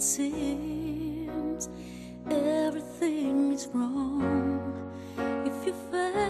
it seems everything is wrong. If you fail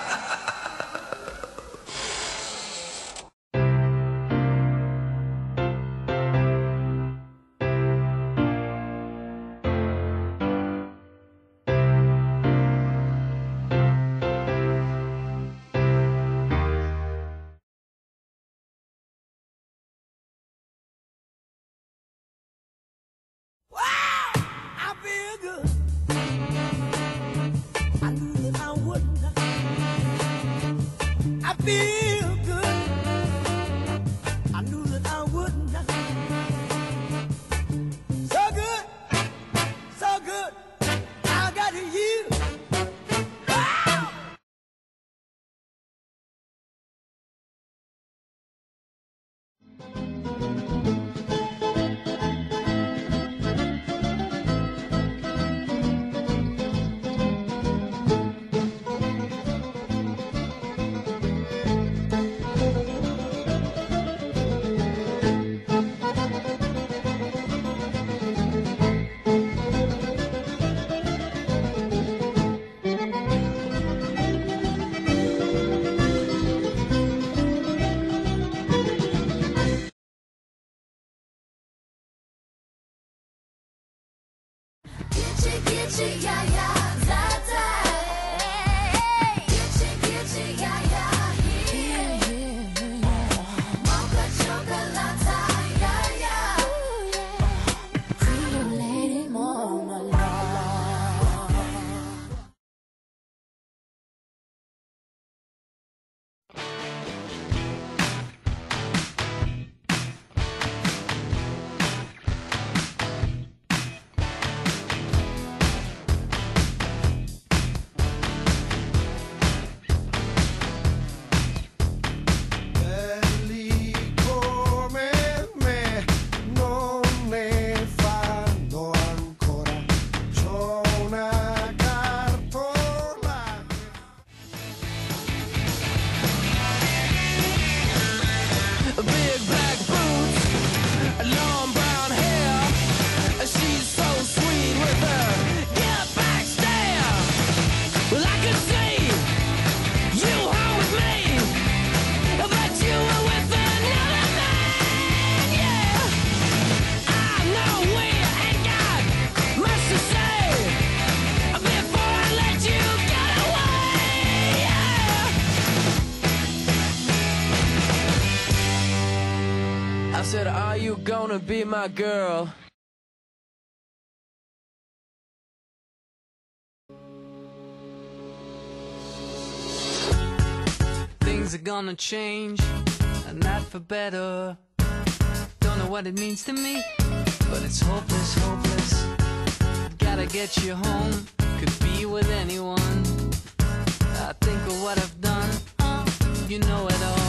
你。喜羊羊 are you gonna be my girl? Things are gonna change, and not for better. Don't know what it means to me, but it's hopeless, hopeless. Gotta get you home, could be with anyone. I think of what I've done, uh, you know it all.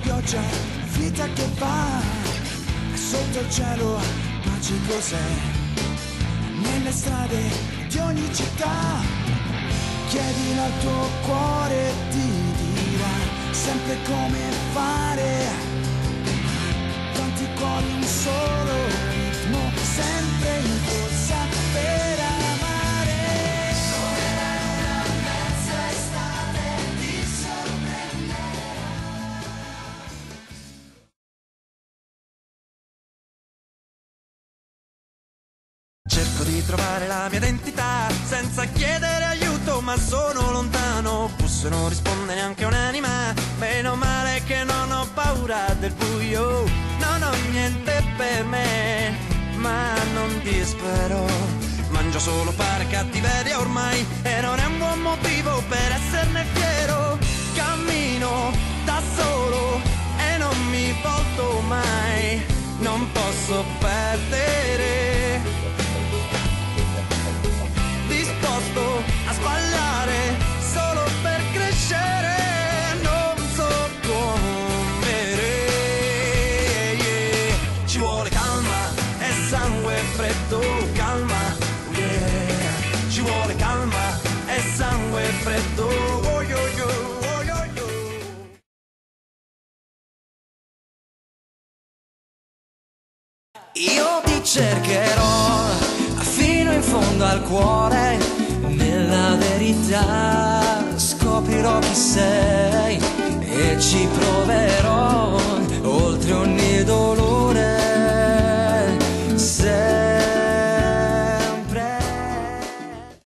Pioggia, vita che va, sotto il cielo magico sei, nelle strade di ogni città, chiedilo al tuo cuore ti dirà sempre come fare, tanti cuori un solo ritmo, sempre in corsa di trovare la mia identità senza chiedere aiuto, ma sono lontano. Busso non risponde neanche un'anima. Meno male che non ho paura del buio. Non ho niente per me, ma non dispero. Mangio solo fare cattiveria ormai e non è un buon motivo per esserne fiero. Cammino da solo e non mi volto mai. Non posso perdere freddo calma yeah. ci vuole calma e sangue freddo oh, yo, yo. Io ti cercherò fino in fondo al cuore, nella verità scoprirò chi sei e ci proverò